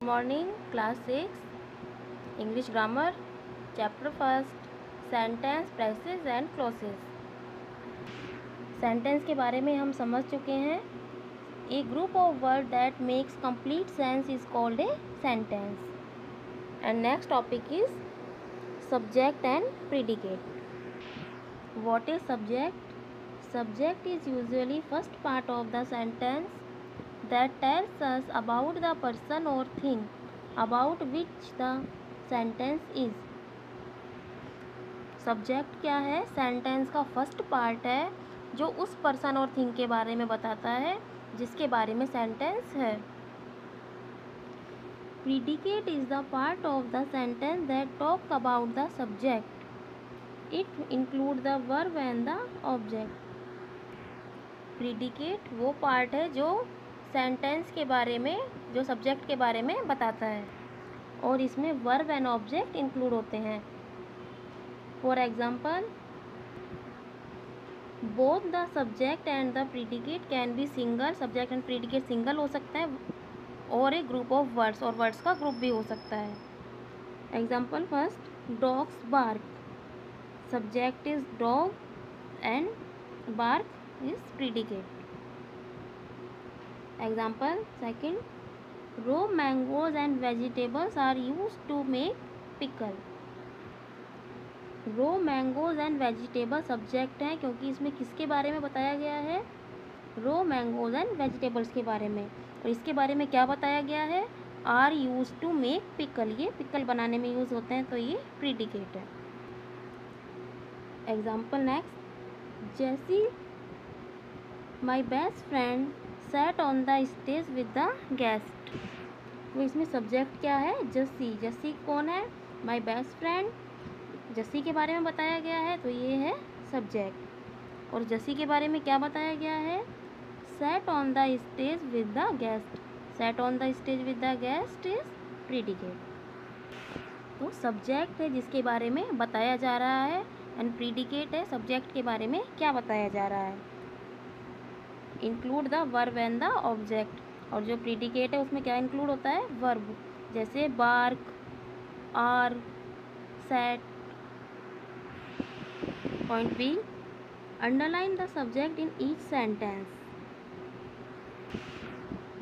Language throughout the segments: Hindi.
Morning class six English grammar chapter first sentence phrases and clauses sentence के बारे में हम समझ चुके हैं। A group of word that makes complete sense is called a sentence and next topic is subject and predicate what is subject subject is usually first part of the sentence that tells us about the person or thing, about which the sentence is. Subject क्या है? सेंटेंस का फ़र्स्ट पार्ट है, जो उस पर्सन और थिंग के बारे में बताता है, जिसके बारे में सेंटेंस है। Predicate is the part of the sentence that talk about the subject it include the verb and the object predicate वो पार्ट है जो सेंटेंस के बारे में, जो सब्जेक्ट के बारे में बताता है। और इसमें वर्ब एंड ऑब्जेक्ट इंक्लूड होते हैं। For example both the subject and the predicate can be single subject and predicate single हो सकता है, और एक ग्रुप ऑफ़ वर्ड्स और वर्ड्स का ग्रुप भी हो सकता है। Example first dogs bark subject is dog and bark is predicate Example, second, raw mangoes and vegetables are used to make pickle. Raw mangoes and vegetable subject है क्योंकि इसमें किसके बारे में बताया गया है? रो मैंगोज एंड वेजिटेबल्स के बारे में। और इसके बारे में क्या बताया गया है? Are use to make pickle ये पिकल बनाने में यूज़ होते हैं तो ये प्रीडिकेट है। एग्ज़ाम्पल नेक्स्ट जैसी my best friend sat on the stage with the guest तो इसमें सब्जेक्ट क्या है? जस्सी। जस्सी कौन है? माई बेस्ट फ्रेंड जस्सी के बारे में बताया गया है तो ये है सब्जेक्ट और जस्सी के बारे में क्या बताया गया है? Sat on the stage with the guest sat on the stage with the guest is predicate तो सब्जेक्ट है जिसके बारे में बताया जा रहा है एंड प्रीडिकेट है सब्जेक्ट के बारे में क्या बताया जा रहा है। Include the verb and the object और जो प्रीडिकेट है, उसमें क्या इंक्लूड होता है? वर्ब जैसे bark or sat point B underline the subject in each sentence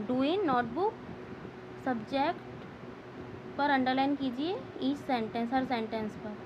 do in notebook subject पर अंडरलाइन कीजिए ईच सेंटेंस हर सेंटेंस पर।